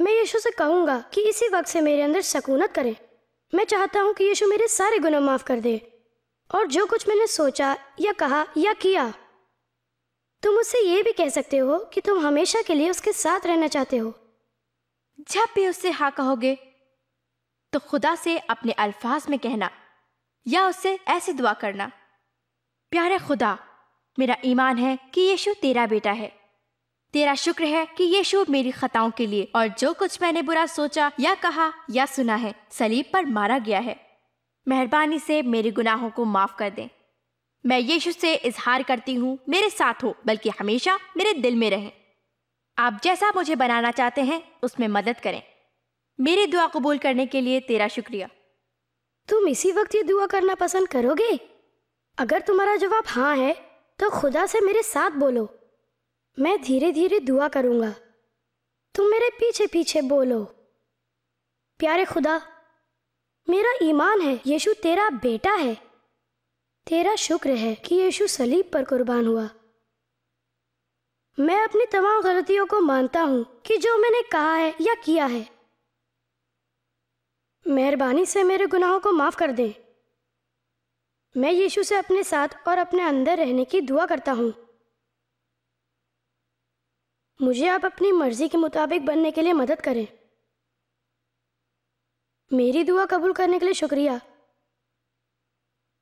मैं यीशु से कहूँगा कि इसी वक्त से मेरे अंदर सकूनत करे। मैं चाहता हूँ कि यीशु मेरे सारे गुनाह माफ़ कर दे और जो कुछ मैंने सोचा या कहा या किया, तुम उससे ये भी कह सकते हो कि तुम हमेशा के लिए उसके साथ रहना चाहते हो। जब भी उससे हाँ कहोगे तो खुदा से अपने अल्फाज में कहना या उससे ऐसी दुआ करना। प्यारे खुदा, मेरा ईमान है कि यीशु तेरा बेटा है। तेरा शुक्र है कि यीशु मेरी खताओं के लिए और जो कुछ मैंने बुरा सोचा या कहा या सुना है, सलीब पर मारा गया है। मेहरबानी से मेरे गुनाहों को माफ़ कर दें। मैं यीशु से इजहार करती हूँ, मेरे साथ हो, बल्कि हमेशा मेरे दिल में रहें। आप जैसा मुझे बनाना चाहते हैं, उसमें मदद करें। मेरी दुआ कबूल करने के लिए तेरा शुक्रिया। तुम इसी वक्त ये दुआ करना पसंद करोगे? अगर तुम्हारा जवाब हाँ है तो खुदा से मेरे साथ बोलो। मैं धीरे धीरे दुआ करूँगा। तुम मेरे पीछे पीछे बोलो। प्यारे खुदा, मेरा ईमान है, यीशु तेरा बेटा है। तेरा शुक्र है कि यीशु सलीब पर कुर्बान हुआ। मैं अपनी तमाम गलतियों को मानता हूँ कि जो मैंने कहा है या किया है। मेहरबानी से मेरे गुनाहों को माफ़ कर दे। मैं यीशु से अपने साथ और अपने अंदर रहने की दुआ करता हूँ। मुझे आप अपनी मर्ज़ी के मुताबिक बनने के लिए मदद करें। मेरी दुआ कबूल करने के लिए शुक्रिया।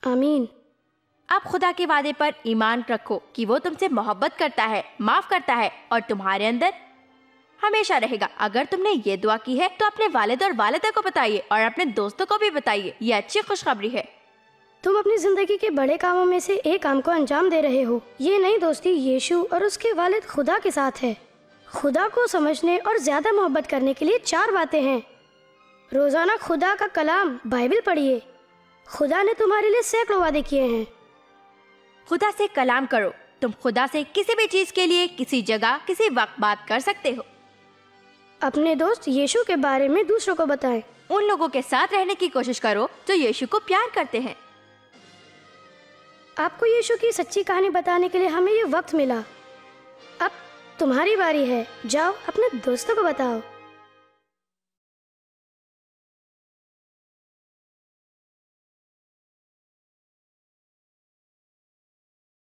आमीन। आप खुदा के वादे पर ईमान रखो कि वो तुमसे मोहब्बत करता है, माफ़ करता है और तुम्हारे अंदर हमेशा रहेगा। अगर तुमने ये दुआ की है तो अपने वालिद और वालिदा को बताइए और अपने दोस्तों को भी बताइए। ये अच्छी खुशखबरी है। तुम अपनी ज़िंदगी के बड़े कामों में से एक काम को अंजाम दे रहे हो। ये नई दोस्ती यीशु और उसके वालिद खुदा के साथ है। खुदा को समझने और ज़्यादा मोहब्बत करने के लिए चार बातें हैं। रोज़ाना खुदा का कलाम बाइबल पढ़िए। खुदा ने तुम्हारे लिए सैकड़ों वादे किए हैं। खुदा से कलाम करो। तुम खुदा से किसी भी चीज़ के लिए किसी जगह किसी वक्त बात कर सकते हो। अपने दोस्त यीशु के बारे में दूसरों को बताएँ। उन लोगों के साथ रहने की कोशिश करो जो यीशु को प्यार करते हैं। आपको यीशु की सच्ची कहानी बताने के लिए हमें ये वक्त मिला। अब तुम्हारी बारी है। जाओ, अपने दोस्तों को बताओ।